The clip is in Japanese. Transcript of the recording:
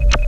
you